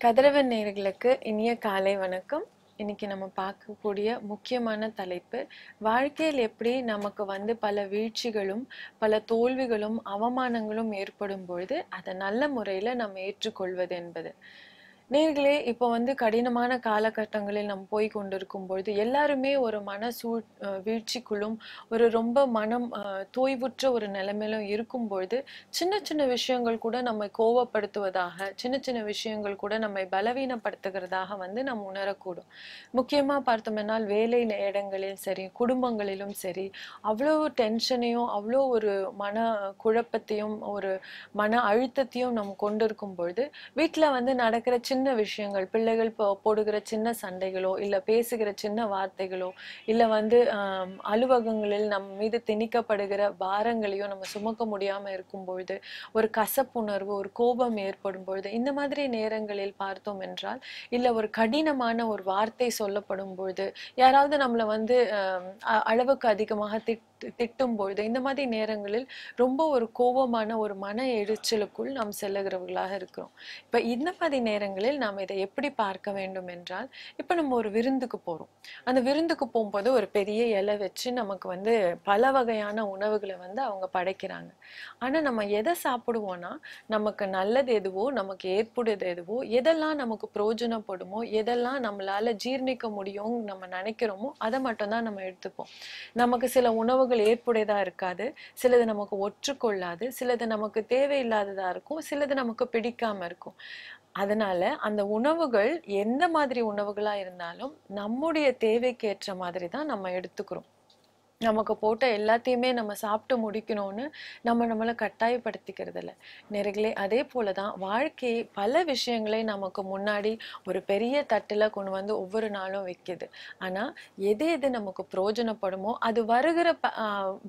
கதிரவன் நேயர்களுக்கு இனிய காலை வணக்கம். இன்னைக்கு நம்ம பார்க்கக்கூடிய முக்கியமான தலைப்பு வாழ்க்கையில் எப்படி நமக்கு வந்து பல வீழ்ச்சிகளும் பல தோல்விகளும் அவமானங்களும் ஏற்படும் பொழுது அதை நல்ல முறையில் நம்ம ஏற்றுக்கொள்வது என்பது. நேர்களே இப்போ வந்து கடினமான காலகட்டங்களில் நாம் போய் கொண்டிருக்கும் பொழுது எல்லாருமே ஒரு மன சூ வீழ்ச்சிக்குள்ளும் ஒரு ரொம்ப மனம் தோய்வுற்ற ஒரு நிலைமையிலும் இருக்கும் பொழுது சின்ன சின்ன விஷயங்கள் கூட நம்மை கோவப்படுத்துவதாக சின்ன சின்ன விஷயங்கள் கூட நம்மை பலவீனப்படுத்துகிறதாக வந்து நாம் உணரக்கூடும். முக்கியமாக பார்த்தோம்னால் வேலை இடங்களில் சரி குடும்பங்களிலும் சரி அவ்வளோ டென்ஷனையும் அவ்வளோ ஒரு மன குழப்பத்தையும் ஒரு மன அழுத்தத்தையும் நம்ம கொண்டிருக்கும் பொழுது வீட்டில் வந்து நடக்கிற சின்ன சின்ன விஷயங்கள் பிள்ளைகள் போ- போடுகிற சின்ன சண்டைகளோ இல்லை பேசுகிற சின்ன வார்த்தைகளோ இல்லை வந்து அலுவலகங்களில் நம் மீது திணிக்கப்படுகிற பாரங்களையோ நம்ம சுமக்க முடியாமல் இருக்கும் பொழுது ஒரு கசப்புணர்வு ஒரு கோபம் ஏற்படும் பொழுது இந்த மாதிரி நேரங்களில் பார்த்தோம் என்றால் இல்லை ஒரு கடினமான ஒரு வார்த்தை சொல்லப்படும் பொழுது யாராவது நம்மளை வந்து அ- அளவுக்கு அதிகமாக திட் திட்டும் பொழுது இந்த மாதிரி நேரங்களில் ரொம்ப ஒரு கோபமான ஒரு மன எரிச்சலுக்குள் நாம் செல்லுகிறவர்களாக இருக்கிறோம். இப்போ இந்த மாதிரி நேரங்களில் நாம் இதை எப்படி பார்க்க வேண்டும் என்றால் இப்போ நம்ம ஒரு விருந்துக்கு போகிறோம் அந்த விருந்துக்கு போகும்போது ஒரு பெரிய இலை வச்சு நமக்கு வந்து பல வகையான உணவுகளை வந்து அவங்க படைக்கிறாங்க. ஆனால் நம்ம எதை சாப்பிடுவோம்னா நமக்கு நல்லது எதுவோ நமக்கு ஏற்புடையது எதுவோ எதெல்லாம் நமக்கு பிரயோஜனப்படுமோ எதெல்லாம் நம்மளால ஜீர்ணிக்க முடியும் நம்ம நினைக்கிறோமோ அதை மட்டும்தான் நம்ம எடுத்துப்போம். நமக்கு சில உணவுகள் ஏற்புடையதா இருக்காது. சிலது நமக்கு ஒற்றுக்கொள்ளாது சிலது நமக்கு தேவையில்லாததா இருக்கும் சிலது நமக்கு பிடிக்காம இருக்கும். அதனால அந்த உணவுகள் எந்த மாதிரி உணவுகளா இருந்தாலும் நம்முடைய தேவைக்கு ஏற்ற மாதிரி தான் நம்ம எடுத்துக்கிறோம். நமக்கு போட்ட எல்லாத்தையுமே நம்ம சாப்பிட்டு முடிக்கணும்னு நம்ம நம்மளை கட்டாயப்படுத்திக்கிறது இல்லை நேர்களே அதே போல தான் வாழ்க்கையை பல விஷயங்களை நமக்கு முன்னாடி ஒரு பெரிய தட்டில் கொண்டு வந்து ஒவ்வொரு நாளும் வைக்குது. ஆனால் எது எது நமக்கு பிரயோஜனப்படுமோ அது வருகிற ப-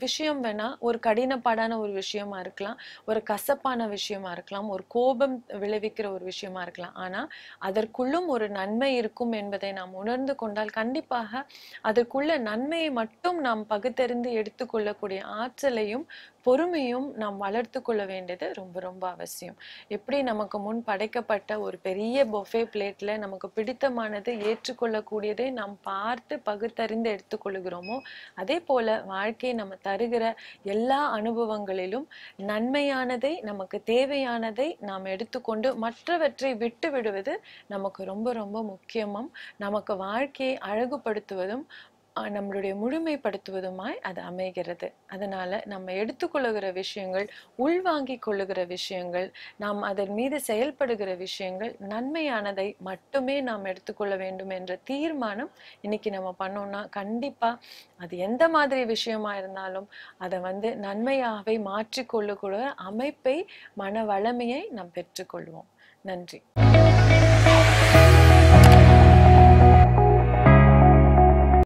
விஷயம் வேணால் ஒரு கடினப்பாடான ஒரு விஷயமா இருக்கலாம் ஒரு கசப்பான விஷயமா இருக்கலாம் ஒரு கோபம் விளைவிக்கிற ஒரு விஷயமா இருக்கலாம். ஆனால் அதற்குள்ளும் ஒரு நன்மை இருக்கும் என்பதை நாம் உணர்ந்து கொண்டால் கண்டிப்பாக அதற்குள்ள நன்மையை மட்டும் நாம் பகுத்தறிந்து எடுத்துக்கொள்ளக்கூடிய ஆற்றலையும் பொறுமையும் நாம் வளர்த்து கொள்ள வேண்டியது ரொம்ப ரொம்ப அவசியம். எப்படி நமக்கு முன் படைக்கப்பட்ட ஒரு பெரிய பொஃபே பிளேட்ல நமக்கு பிடித்தமானது ஏற்றுக்கொள்ளக்கூடியதை நாம் பார்த்து பகுத்தறிந்து எடுத்துக்கொள்கிறோமோ அதே போல வாழ்க்கையை நம்ம தருகிற எல்லா அனுபவங்களிலும் நன்மையானதை நமக்கு தேவையானதை நாம் எடுத்துக்கொண்டு மற்றவற்றை விட்டு விடுவது நமக்கு ரொம்ப ரொம்ப முக்கியமும் நமக்கு வாழ்க்கையை அழகுபடுத்துவதும் நம்மளுடைய முழுமைப்படுத்துவதுமாய் அது அமைகிறது. அதனால நம்ம எடுத்துக்கொள்ளுகிற விஷயங்கள் உள்வாங்கி கொள்ளுகிற விஷயங்கள் நாம் அதன் மீது செயல்படுகிற விஷயங்கள் நன்மையானதை மட்டுமே நாம் எடுத்துக்கொள்ள வேண்டும் என்ற தீர்மானம் இன்னைக்கு நம்ம பண்ணோம்னா கண்டிப்பா அது எந்த மாதிரி விஷயமா இருந்தாலும் அதை வந்து நன்மையாகவே மாற்றிக்கொள்ளக்கூடிய அமைப்பை மன வளமையை நாம் பெற்றுக்கொள்வோம். நன்றி.